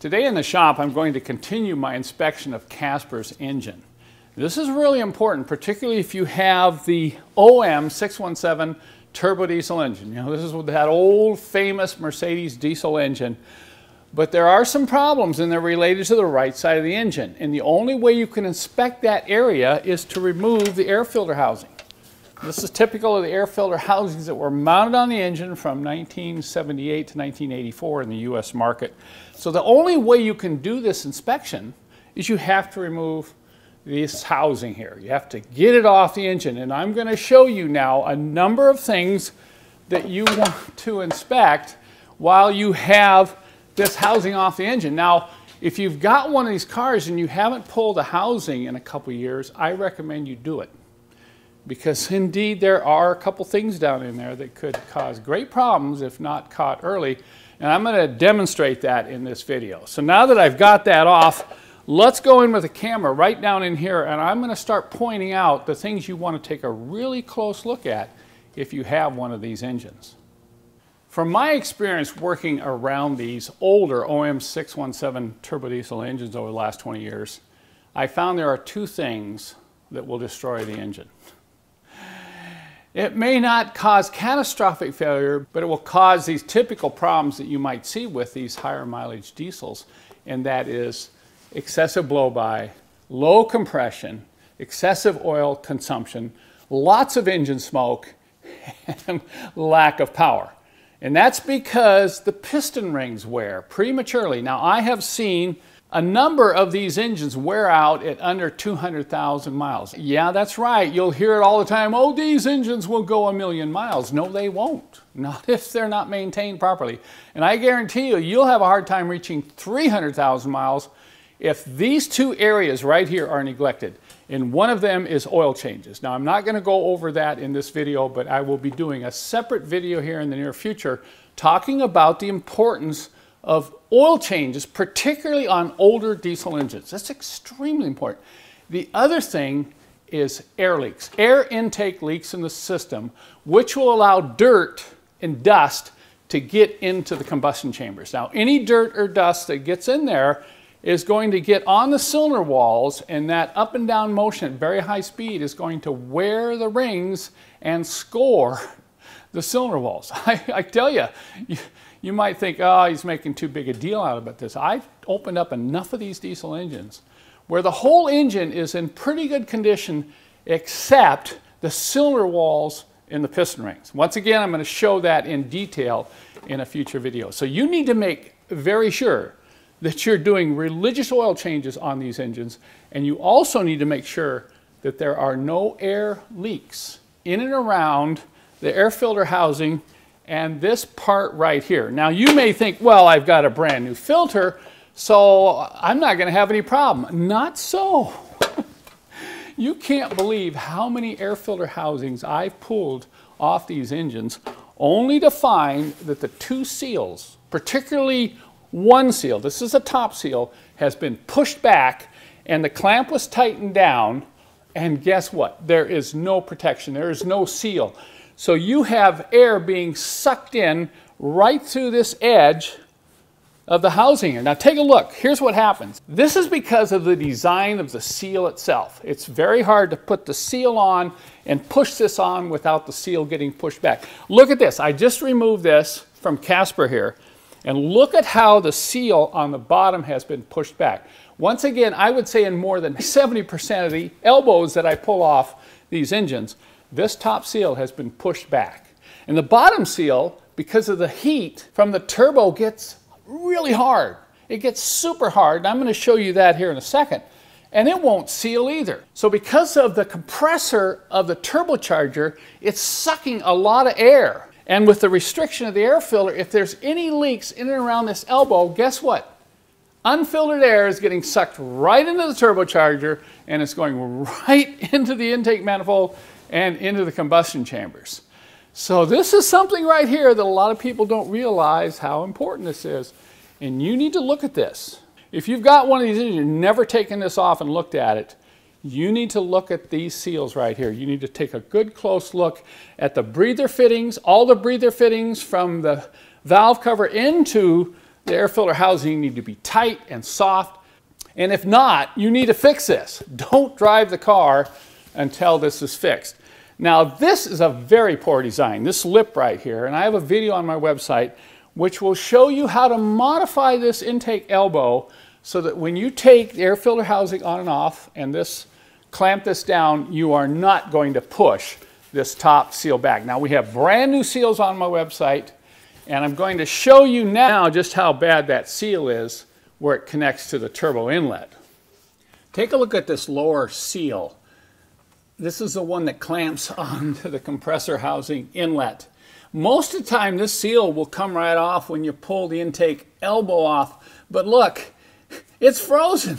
Today in the shop, I'm going to continue my inspection of Casper's engine. This is really important, particularly if you have the OM 617 turbo diesel engine. You know, this is that old famous Mercedes diesel engine. But there are some problems and they're related to the right side of the engine. And the only way you can inspect that area is to remove the air filter housing. This is typical of the air filter housings that were mounted on the engine from 1978 to 1984 in the US market. So the only way you can do this inspection is you have to remove this housing here. You have to get it off the engine. And I'm going to show you now a number of things that you want to inspect while you have this housing off the engine. Now, if you've got one of these cars and you haven't pulled a housing in a couple years, I recommend you do it because indeed there are a couple things down in there that could cause great problems if not caught early. And I'm going to demonstrate that in this video. So now that I've got that off, let's go in with the camera right down in here and I'm going to start pointing out the things you want to take a really close look at if you have one of these engines. From my experience working around these older OM617 turbo diesel engines over the last 20 years, I found there are two things that will destroy the engine. It may not cause catastrophic failure, but it will cause these typical problems that you might see with these higher mileage diesels, and that is excessive blow-by, low compression, excessive oil consumption, lots of engine smoke, and lack of power. And that's because the piston rings wear prematurely. Now, I have seen a number of these engines wear out at under 200,000 miles. Yeah, that's right. You'll hear it all the time. Oh, these engines will go a million miles. No, they won't. Not if they're not maintained properly. And I guarantee you, you'll have a hard time reaching 300,000 miles if these two areas right here are neglected. And one of them is oil changes. Now, I'm not going to go over that in this video, but I will be doing a separate video here in the near future talking about the importance of oil changes, particularly on older diesel engines. That's extremely important. The other thing is air leaks, air intake leaks in the system, which will allow dirt and dust to get into the combustion chambers. Now, any dirt or dust that gets in there is going to get on the cylinder walls, and that up and down motion at very high speed is going to wear the rings and score the cylinder walls. I, I tell you, you you might think, oh, he's making too big a deal out of this. I've opened up enough of these diesel engines where the whole engine is in pretty good condition except the cylinder walls and the piston rings. Once again, I'm going to show that in detail in a future video. So you need to make very sure that you're doing religious oil changes on these engines and you also need to make sure that there are no air leaks in and around the air filter housing and this part right here. Now you may think, well, I've got a brand new filter, so I'm not going to have any problem. Not so. you can't believe how many air filter housings I've pulled off these engines only to find that the two seals, particularly one seal, this is a top seal, has been pushed back and the clamp was tightened down and guess what? There is no protection. There is no seal. So you have air being sucked in right through this edge of the housing here. Now take a look. Here's what happens. This is because of the design of the seal itself. It's very hard to put the seal on and push this on without the seal getting pushed back. Look at this. I just removed this from Casper here. And look at how the seal on the bottom has been pushed back. Once again, I would say in more than 70% of the elbows that I pull off these engines, this top seal has been pushed back. And the bottom seal, because of the heat from the turbo, gets really hard. It gets super hard, and I'm going to show you that here in a second. And it won't seal either. So because of the compressor of the turbocharger, it's sucking a lot of air. And with the restriction of the air filter, if there's any leaks in and around this elbow, guess what? Unfiltered air is getting sucked right into the turbocharger and it's going right into the intake manifold and into the combustion chambers. So this is something right here that a lot of people don't realize how important this is. And you need to look at this. If you've got one of these engines, you've never taken this off and looked at it, you need to look at these seals right here. You need to take a good close look at the breather fittings, all the breather fittings from the valve cover into The air filter housing need to be tight and soft. And if not, you need to fix this. Don't drive the car until this is fixed. Now this is a very poor design, this lip right here, and I have a video on my website which will show you how to modify this intake elbow so that when you take the air filter housing on and off and this clamp this down, you are not going to push this top seal back. Now we have brand new seals on my website and I'm going to show you now just how bad that seal is where it connects to the turbo inlet. Take a look at this lower seal. This is the one that clamps onto the compressor housing inlet. Most of the time this seal will come right off when you pull the intake elbow off, but look, it's frozen.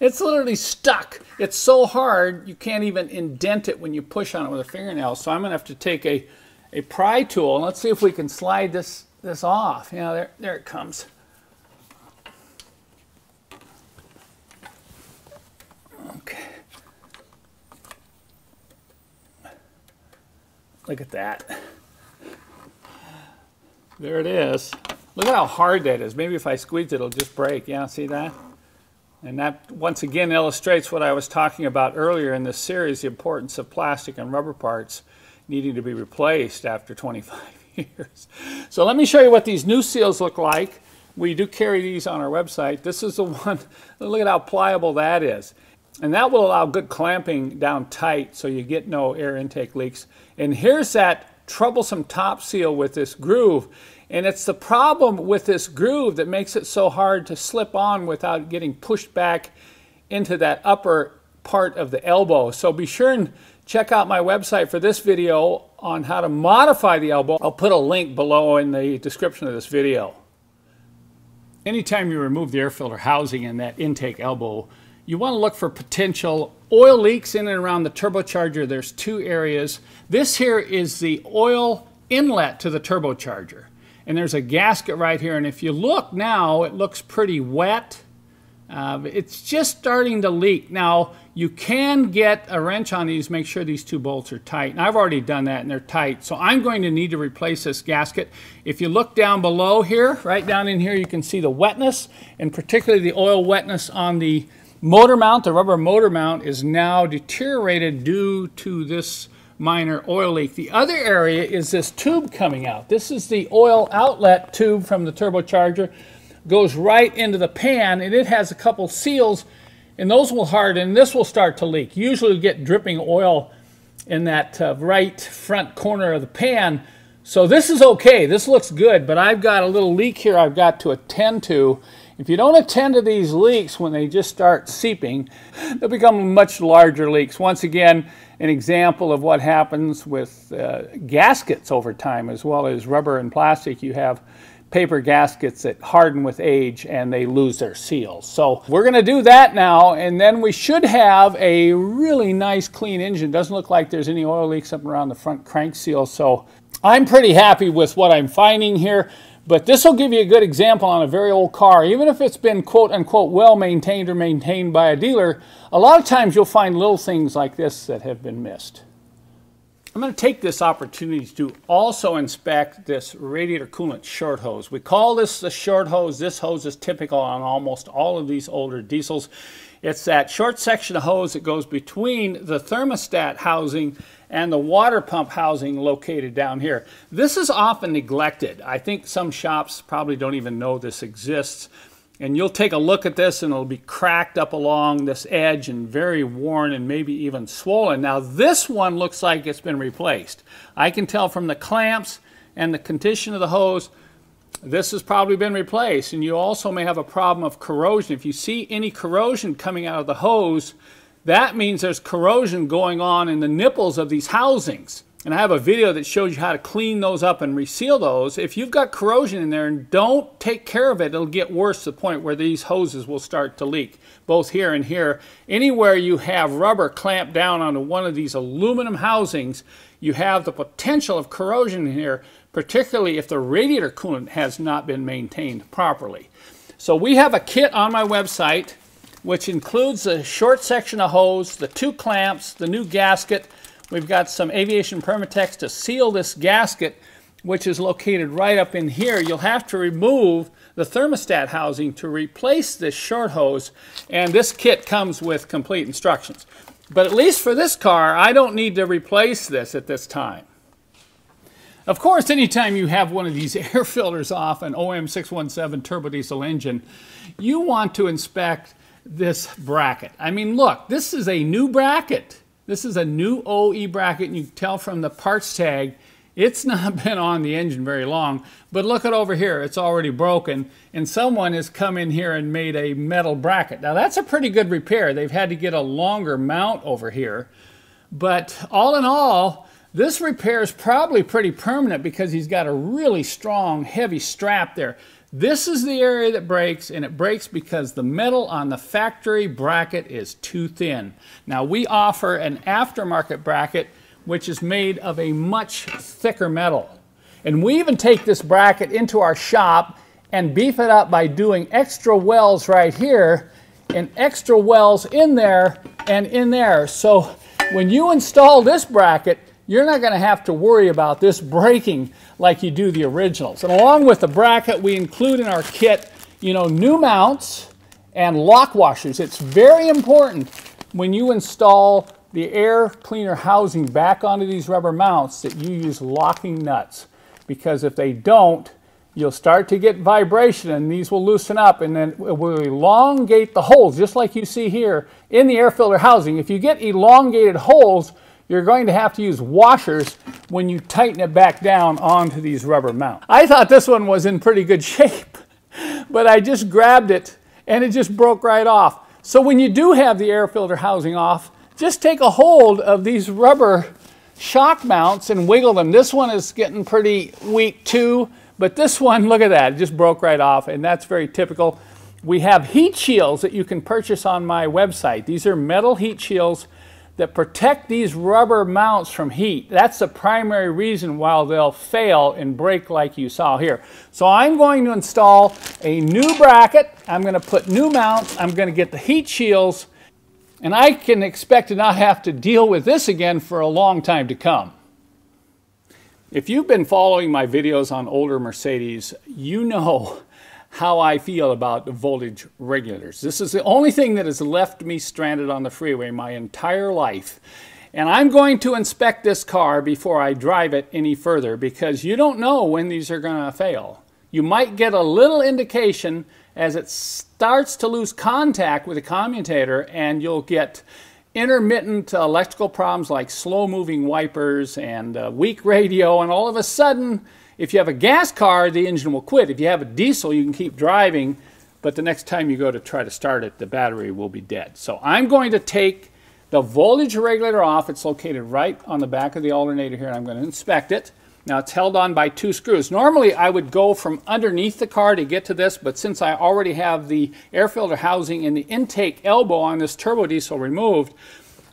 It's literally stuck. It's so hard you can't even indent it when you push on it with a fingernail. So I'm going to have to take a, a pry tool and let's see if we can slide this, this off. Know, there, there it comes. Look at that. There it is. Look at how hard that is. Maybe if I squeeze it, it'll just break. Yeah, see that? And that once again illustrates what I was talking about earlier in this series, the importance of plastic and rubber parts needing to be replaced after 25 years. So let me show you what these new seals look like. We do carry these on our website. This is the one, look at how pliable that is. And that will allow good clamping down tight so you get no air intake leaks. And here's that troublesome top seal with this groove. And it's the problem with this groove that makes it so hard to slip on without getting pushed back into that upper part of the elbow. So be sure and check out my website for this video on how to modify the elbow. I'll put a link below in the description of this video. Anytime you remove the air filter housing in that intake elbow, you want to look for potential oil leaks in and around the turbocharger. There's two areas. This here is the oil inlet to the turbocharger and there's a gasket right here. And if you look now, it looks pretty wet. Uh, it's just starting to leak. Now, you can get a wrench on these, make sure these two bolts are tight. And I've already done that and they're tight. So I'm going to need to replace this gasket. If you look down below here, right down in here, you can see the wetness and particularly the oil wetness on the motor mount. The rubber motor mount is now deteriorated due to this minor oil leak. The other area is this tube coming out. This is the oil outlet tube from the turbocharger. Goes right into the pan and it has a couple seals and those will harden. This will start to leak. Usually you get dripping oil in that uh, right front corner of the pan. So this is okay. This looks good, but I've got a little leak here I've got to attend to. If you don't attend to these leaks when they just start seeping, they'll become much larger leaks. Once again, an example of what happens with uh, gaskets over time, as well as rubber and plastic. You have paper gaskets that harden with age and they lose their seals. So we're going to do that now and then we should have a really nice clean engine. Doesn't look like there's any oil leaks up around the front crank seal. So I'm pretty happy with what I'm finding here. But this will give you a good example on a very old car. Even if it's been quote unquote well maintained or maintained by a dealer, a lot of times you'll find little things like this that have been missed. I'm going to take this opportunity to also inspect this radiator coolant short hose. We call this the short hose. This hose is typical on almost all of these older diesels. It's that short section of hose that goes between the thermostat housing and the water pump housing located down here. This is often neglected. I think some shops probably don't even know this exists. And you'll take a look at this and it'll be cracked up along this edge and very worn and maybe even swollen. Now this one looks like it's been replaced. I can tell from the clamps and the condition of the hose, this has probably been replaced. And you also may have a problem of corrosion. If you see any corrosion coming out of the hose, that means there's corrosion going on in the nipples of these housings and I have a video that shows you how to clean those up and reseal those. If you've got corrosion in there and don't take care of it, it'll get worse to the point where these hoses will start to leak, both here and here. Anywhere you have rubber clamped down onto one of these aluminum housings, you have the potential of corrosion here, particularly if the radiator coolant has not been maintained properly. So we have a kit on my website which includes a short section of hose, the two clamps, the new gasket, We've got some aviation Permatex to seal this gasket, which is located right up in here. You'll have to remove the thermostat housing to replace this short hose, and this kit comes with complete instructions. But at least for this car, I don't need to replace this at this time. Of course, anytime you have one of these air filters off an OM617 turbo diesel engine, you want to inspect this bracket. I mean, look, this is a new bracket. This is a new OE bracket, and you can tell from the parts tag, it's not been on the engine very long, but look at over here, it's already broken, and someone has come in here and made a metal bracket. Now that's a pretty good repair. They've had to get a longer mount over here, but all in all, this repair is probably pretty permanent because he's got a really strong, heavy strap there. This is the area that breaks, and it breaks because the metal on the factory bracket is too thin. Now, we offer an aftermarket bracket which is made of a much thicker metal. And we even take this bracket into our shop and beef it up by doing extra wells right here and extra wells in there and in there. So when you install this bracket, you're not going to have to worry about this breaking like you do the originals. And along with the bracket, we include in our kit, you know, new mounts and lock washers. It's very important when you install the air cleaner housing back onto these rubber mounts that you use locking nuts. Because if they don't, you'll start to get vibration and these will loosen up and then it will elongate the holes, just like you see here in the air filter housing. If you get elongated holes, you're going to have to use washers when you tighten it back down onto these rubber mounts. I thought this one was in pretty good shape, but I just grabbed it and it just broke right off. So when you do have the air filter housing off, just take a hold of these rubber shock mounts and wiggle them. This one is getting pretty weak too, but this one, look at that, it just broke right off, and that's very typical. We have heat shields that you can purchase on my website. These are metal heat shields that protect these rubber mounts from heat. That's the primary reason why they'll fail and break like you saw here. So I'm going to install a new bracket. I'm going to put new mounts. I'm going to get the heat shields. And I can expect to not have to deal with this again for a long time to come. If you've been following my videos on older Mercedes, you know how I feel about voltage regulators. This is the only thing that has left me stranded on the freeway my entire life. And I'm going to inspect this car before I drive it any further because you don't know when these are going to fail. You might get a little indication as it starts to lose contact with the commutator and you'll get intermittent electrical problems like slow moving wipers and uh, weak radio and all of a sudden if you have a gas car, the engine will quit. If you have a diesel, you can keep driving, but the next time you go to try to start it, the battery will be dead. So I'm going to take the voltage regulator off. It's located right on the back of the alternator here, and I'm going to inspect it. Now it's held on by two screws. Normally I would go from underneath the car to get to this, but since I already have the air filter housing and the intake elbow on this turbo diesel removed,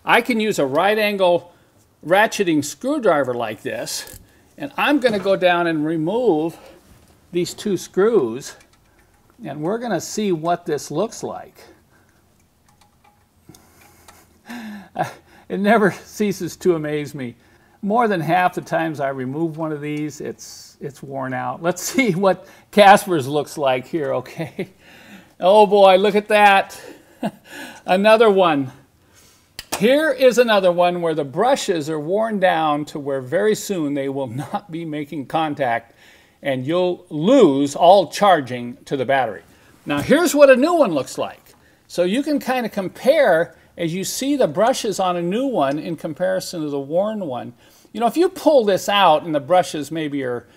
I can use a right angle ratcheting screwdriver like this and I'm going to go down and remove these two screws and we're going to see what this looks like. It never ceases to amaze me. More than half the times I remove one of these, it's, it's worn out. Let's see what Casper's looks like here, okay? Oh boy, look at that. Another one. Here is another one where the brushes are worn down to where very soon they will not be making contact and you'll lose all charging to the battery. Now here's what a new one looks like. So you can kind of compare as you see the brushes on a new one in comparison to the worn one. You know, if you pull this out and the brushes maybe are,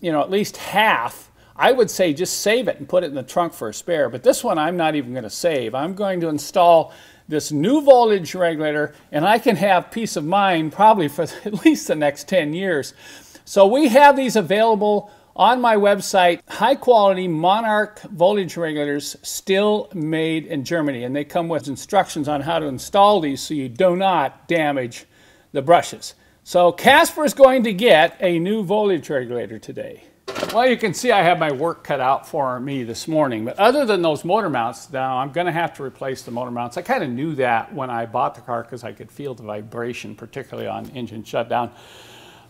you know, at least half, I would say just save it and put it in the trunk for a spare. But this one I'm not even going to save. I'm going to install this new voltage regulator and I can have peace of mind probably for at least the next 10 years. So we have these available on my website, high quality Monarch voltage regulators still made in Germany. And they come with instructions on how to install these so you do not damage the brushes. So Casper is going to get a new voltage regulator today. Well, you can see I have my work cut out for me this morning. But other than those motor mounts, now I'm going to have to replace the motor mounts. I kind of knew that when I bought the car because I could feel the vibration, particularly on engine shutdown.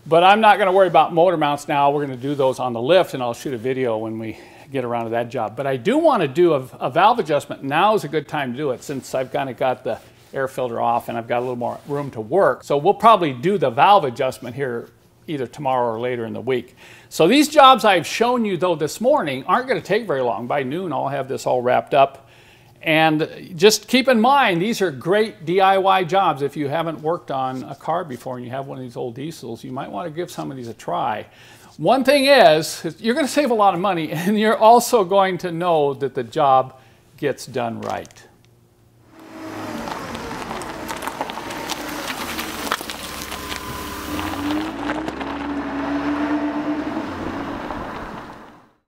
But I'm not going to worry about motor mounts now. We're going to do those on the lift, and I'll shoot a video when we get around to that job. But I do want to do a, a valve adjustment. Now is a good time to do it since I've kind of got the air filter off and I've got a little more room to work. So we'll probably do the valve adjustment here either tomorrow or later in the week. So these jobs I've shown you though this morning aren't going to take very long. By noon I'll have this all wrapped up. And just keep in mind, these are great DIY jobs. If you haven't worked on a car before and you have one of these old diesels, you might want to give some of these a try. One thing is, you're going to save a lot of money and you're also going to know that the job gets done right.